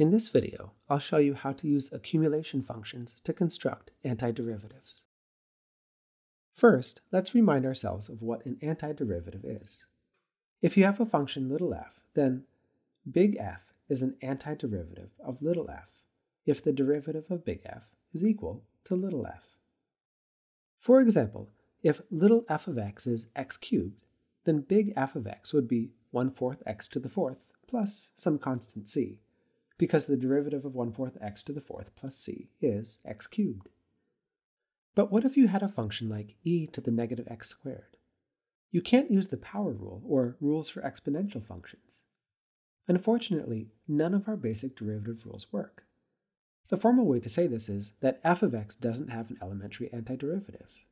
In this video, I'll show you how to use accumulation functions to construct antiderivatives. First, let's remind ourselves of what an antiderivative is. If you have a function little f, then big F is an antiderivative of little f if the derivative of big F is equal to little f. For example, if little f of x is x cubed, then big F of x would be 1 fourth x to the fourth plus some constant c, because the derivative of 1 fourth x to the fourth plus c is x cubed. But what if you had a function like e to the negative x squared? You can't use the power rule or rules for exponential functions. Unfortunately, none of our basic derivative rules work. The formal way to say this is that f of x doesn't have an elementary antiderivative.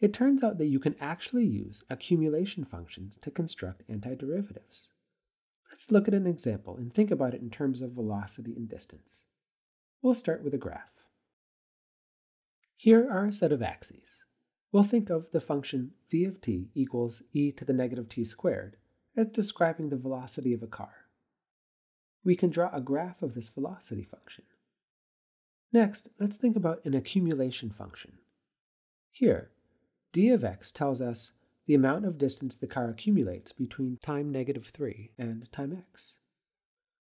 It turns out that you can actually use accumulation functions to construct antiderivatives. Let's look at an example and think about it in terms of velocity and distance. We'll start with a graph. Here are a set of axes. We'll think of the function v of t equals e to the negative t squared as describing the velocity of a car. We can draw a graph of this velocity function. Next, let's think about an accumulation function. Here, d of x tells us the amount of distance the car accumulates between time negative 3 and time x.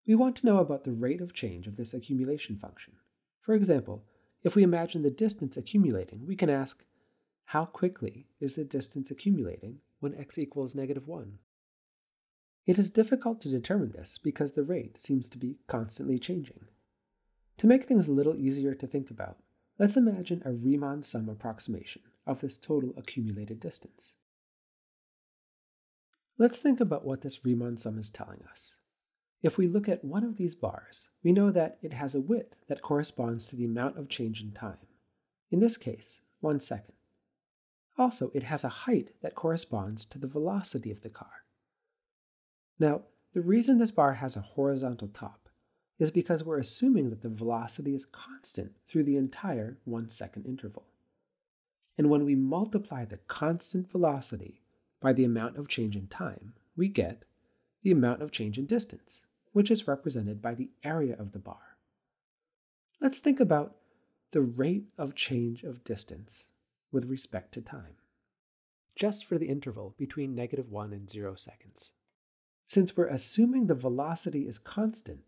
We want to know about the rate of change of this accumulation function. For example, if we imagine the distance accumulating, we can ask, how quickly is the distance accumulating when x equals negative 1? It is difficult to determine this because the rate seems to be constantly changing. To make things a little easier to think about, let's imagine a Riemann sum approximation of this total accumulated distance. Let's think about what this Riemann sum is telling us. If we look at one of these bars, we know that it has a width that corresponds to the amount of change in time. In this case, one second. Also, it has a height that corresponds to the velocity of the car. Now, the reason this bar has a horizontal top is because we're assuming that the velocity is constant through the entire one second interval. And when we multiply the constant velocity by the amount of change in time, we get the amount of change in distance, which is represented by the area of the bar. Let's think about the rate of change of distance with respect to time, just for the interval between negative 1 and 0 seconds. Since we're assuming the velocity is constant,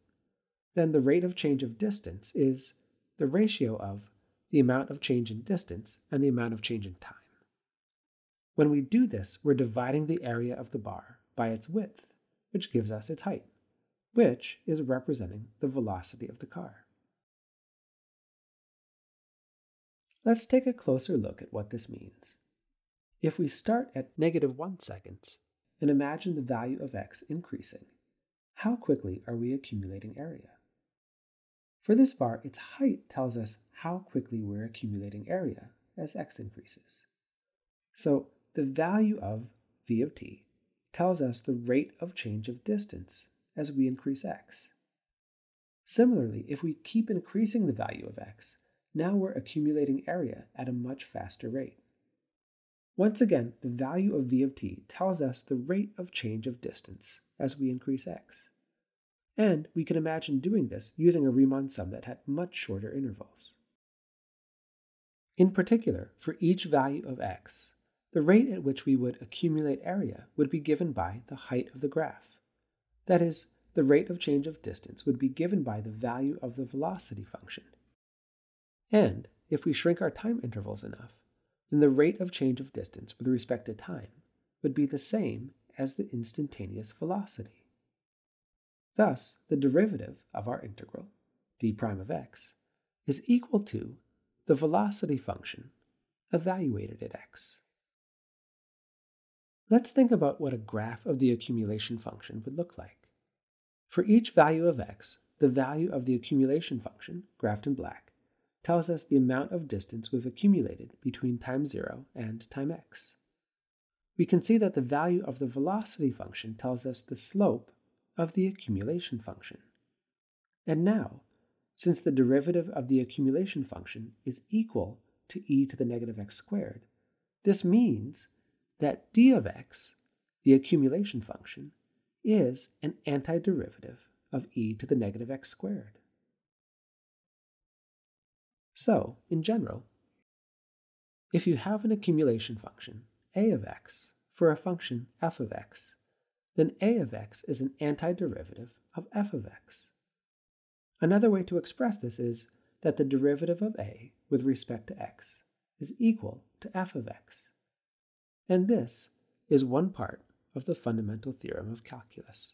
then the rate of change of distance is the ratio of the amount of change in distance and the amount of change in time. When we do this, we're dividing the area of the bar by its width, which gives us its height, which is representing the velocity of the car. Let's take a closer look at what this means. If we start at negative 1 seconds and imagine the value of x increasing, how quickly are we accumulating area? For this bar, its height tells us how quickly we're accumulating area as x increases. So the value of v of t tells us the rate of change of distance as we increase x. Similarly, if we keep increasing the value of x, now we're accumulating area at a much faster rate. Once again, the value of v of t tells us the rate of change of distance as we increase x. And we can imagine doing this using a Riemann sum that had much shorter intervals. In particular, for each value of x, the rate at which we would accumulate area would be given by the height of the graph. That is, the rate of change of distance would be given by the value of the velocity function. And if we shrink our time intervals enough, then the rate of change of distance with respect to time would be the same as the instantaneous velocity. Thus, the derivative of our integral, d prime of x, is equal to the velocity function evaluated at x. Let's think about what a graph of the accumulation function would look like. For each value of x, the value of the accumulation function, graphed in black, tells us the amount of distance we've accumulated between time 0 and time x. We can see that the value of the velocity function tells us the slope of the accumulation function. And now, since the derivative of the accumulation function is equal to e to the negative x squared, this means that d of x, the accumulation function, is an antiderivative of e to the negative x squared. So, in general, if you have an accumulation function, a of x, for a function f of x, then a of x is an antiderivative of f of x. Another way to express this is that the derivative of a with respect to x is equal to f of x. And this is one part of the fundamental theorem of calculus.